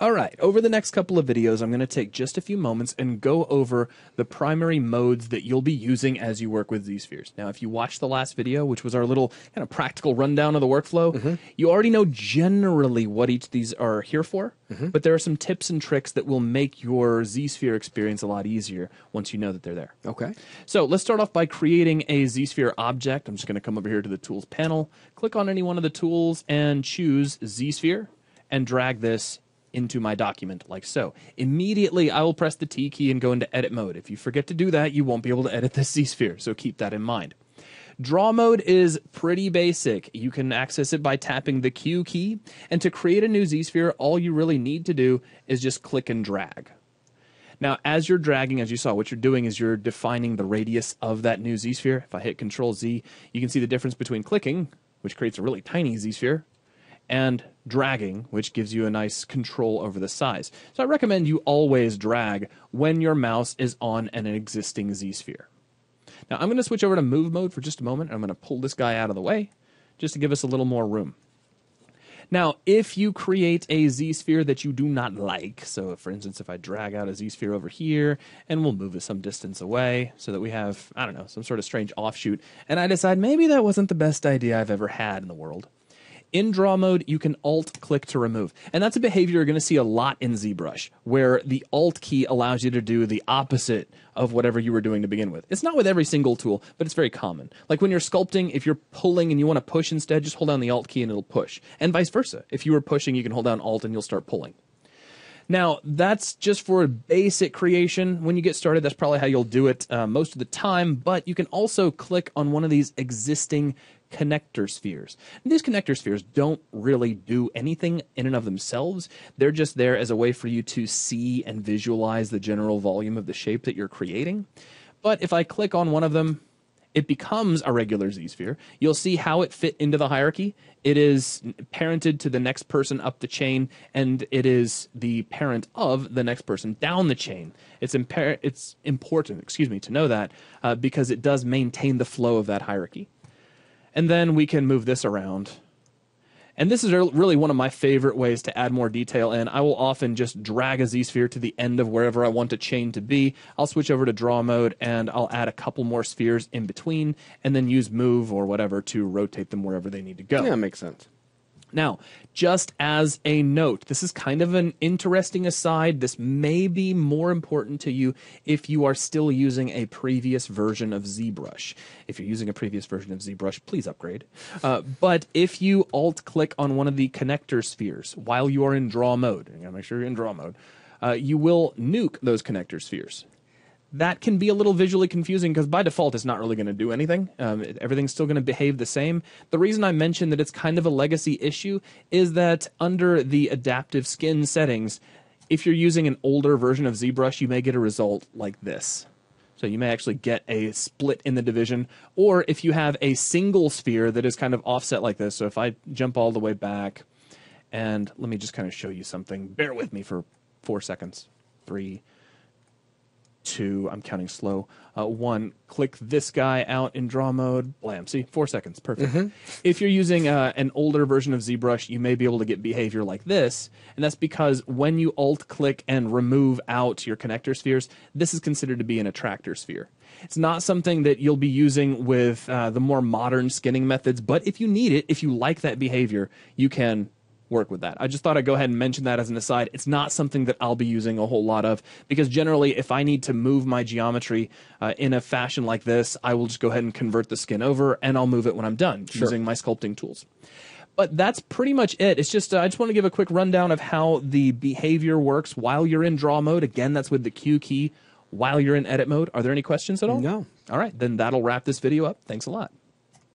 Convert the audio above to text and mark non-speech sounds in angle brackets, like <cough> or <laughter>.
All right, over the next couple of videos, I'm going to take just a few moments and go over the primary modes that you'll be using as you work with Z-Spheres. Now, if you watched the last video, which was our little kind of practical rundown of the workflow, mm-hmm. you already know generally what each of these are here for, mm-hmm. but there are some tips and tricks that will make your Z-Sphere experience a lot easier once you know that they're there. Okay. So let's start off by creating a zSphere object. I'm just going to come over here to the Tools panel, click on any one of the tools, and choose Z-Sphere, and drag this into my document like so. Immediately, I will press the T key and go into edit mode. If you forget to do that, you won't be able to edit this <laughs> Z-sphere, so keep that in mind. Draw mode is pretty basic. You can access it by tapping the Q key, and to create a new Z-sphere, all you really need to do is just click and drag. Now, as you're dragging, as you saw, what you're doing is you're defining the radius of that new Z-sphere. If I hit Control Z, you can see the difference between clicking, which creates a really tiny Z-sphere, and dragging, which gives you a nice control over the size. So I recommend you always drag when your mouse is on an existing Z-sphere. Now I'm going to switch over to move mode for just a moment. I'm going to pull this guy out of the way just to give us a little more room. Now, if you create a z-sphere that you do not like, so for instance, if I drag out a z-sphere over here, and we'll move it some distance away so that we have, I don't know, some sort of strange offshoot, and I decide maybe that wasn't the best idea I've ever had in the world, in draw mode, you can alt click to remove. And that's a behavior you're going to see a lot in ZBrush, where the alt key allows you to do the opposite of whatever you were doing to begin with. It's not with every single tool, but it's very common. Like when you're sculpting, if you're pulling and you want to push instead, just hold down the alt key and it'll push. And vice versa. If you were pushing, you can hold down alt and you'll start pulling. Now, that's just for basic creation. When you get started, that's probably how you'll do it uh, most of the time, but you can also click on one of these existing connector spheres. And these connector spheres don't really do anything in and of themselves. They're just there as a way for you to see and visualize the general volume of the shape that you're creating. But if I click on one of them, it becomes a regular z-sphere. You'll see how it fit into the hierarchy. It is parented to the next person up the chain, and it is the parent of the next person down the chain. It's, it's important, excuse me, to know that uh, because it does maintain the flow of that hierarchy. And then we can move this around. And this is really one of my favorite ways to add more detail in. I will often just drag a z-sphere to the end of wherever I want a chain to be. I'll switch over to draw mode and I'll add a couple more spheres in between and then use move or whatever to rotate them wherever they need to go. Yeah, makes sense. Now, just as a note, this is kind of an interesting aside. This may be more important to you if you are still using a previous version of ZBrush. If you're using a previous version of ZBrush, please upgrade. Uh, but if you alt click on one of the connector spheres while you are in draw mode, you gotta make sure you're in draw mode, uh, you will nuke those connector spheres that can be a little visually confusing because by default it's not really going to do anything. Um, everything's still going to behave the same. The reason I mentioned that it's kind of a legacy issue is that under the adaptive skin settings, if you're using an older version of ZBrush, you may get a result like this. So you may actually get a split in the division, or if you have a single sphere that is kind of offset like this. So if I jump all the way back, and let me just kind of show you something. Bear with me for four seconds. Three, I'm counting slow. Uh, one, click this guy out in draw mode. Blam. See, four seconds. Perfect. Mm-hmm. If you're using uh, an older version of ZBrush, you may be able to get behavior like this. And that's because when you alt click and remove out your connector spheres, this is considered to be an attractor sphere. It's not something that you'll be using with uh, the more modern skinning methods, but if you need it, if you like that behavior, you can work with that. I just thought I'd go ahead and mention that as an aside. It's not something that I'll be using a whole lot of because generally, if I need to move my geometry uh, in a fashion like this, I will just go ahead and convert the skin over and I'll move it when I'm done sure. using my sculpting tools. But that's pretty much it. It's just, uh, I just want to give a quick rundown of how the behavior works while you're in draw mode. Again, that's with the Q key while you're in edit mode. Are there any questions at all? No. All right, then that'll wrap this video up. Thanks a lot.